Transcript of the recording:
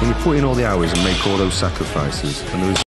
When you put in all the hours and make all those sacrifices, and there was